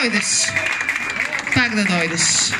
doidas. Paga doidas.